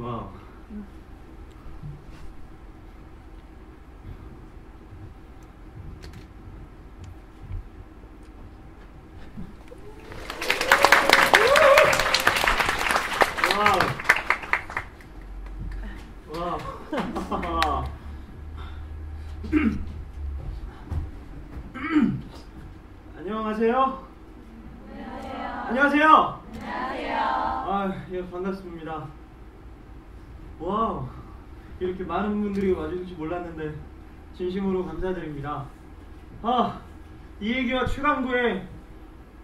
와. 안녕하세요. 안녕하세요. 안녕하세요. 아, 예, 반갑습니다. 와우, 이렇게 많은 분들이 와주실지 몰랐는데 진심으로 감사드립니다. 아, 이해기와 최강구의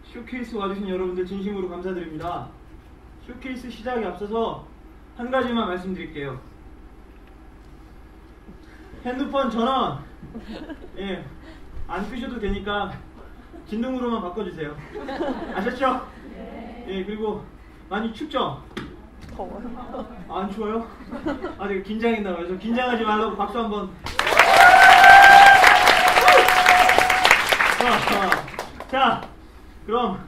쇼케이스 와주신 여러분들 진심으로 감사드립니다. 쇼케이스 시작에 앞서서 한 가지만 말씀드릴게요. 핸드폰 전원 예, 안 끄셔도 되니까 진동으로만 바꿔주세요. 아셨죠? 예, 그리고 많이 춥죠? 더워요. 아, 안 추워요? 아, 되게 긴장했나 봐요. 저 긴장하지 말라고 박수 한 번. 자, 자, 그럼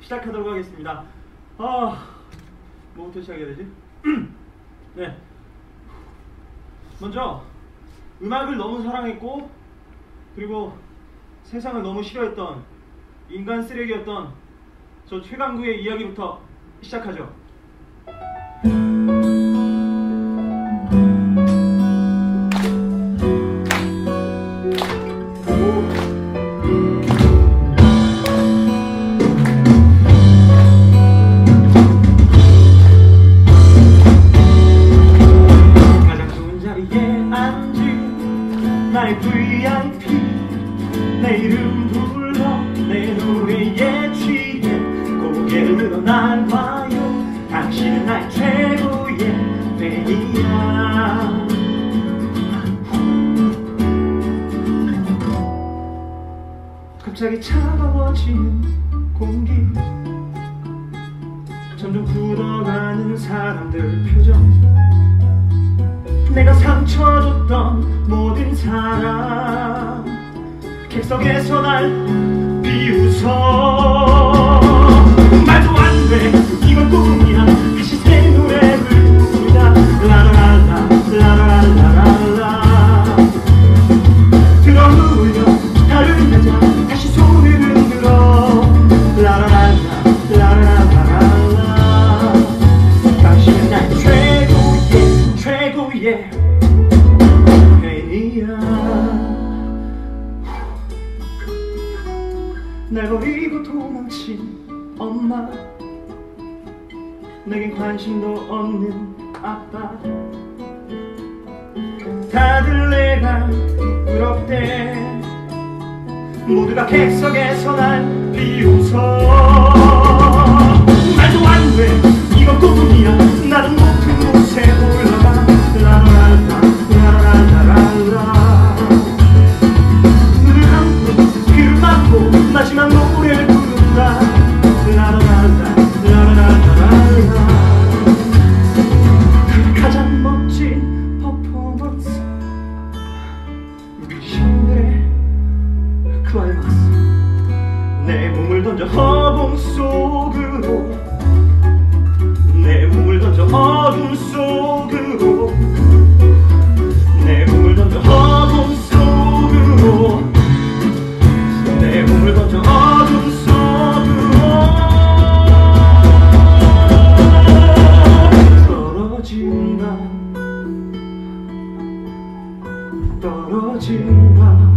시작하도록 하겠습니다. 아, 뭐부터 시작해야 되지? 네. 먼저 음악을 너무 사랑했고 그리고 세상을 너무 싫어했던 인간 쓰레기였던 저 최강구의 이야기부터 시작하죠. 내 이름 불러 내 노래에 취해 고개를 들어 날 봐요. 당신은 나의 최고의 팬이야 갑자기 차가워지는 공기. 점점 굳어가는 사람들 표정. 내가 상처 줬던 모든 사람 객석에서 날 비웃어. 말도 안돼. 이건 꿈이야. 다시 새 노래를 부르자 라라라 라 라라라라라 들어물려 다른 여자 다시 손을 흔들어. 라라라 라 라라라라라 당신은 나의 최고의 최고의 날 버리고 도망친 엄마. 내겐 관심도 없는 아빠. 다들 내가 부럽대. 모두가 객석에서 날 비웃어 떨어진다 떨어진다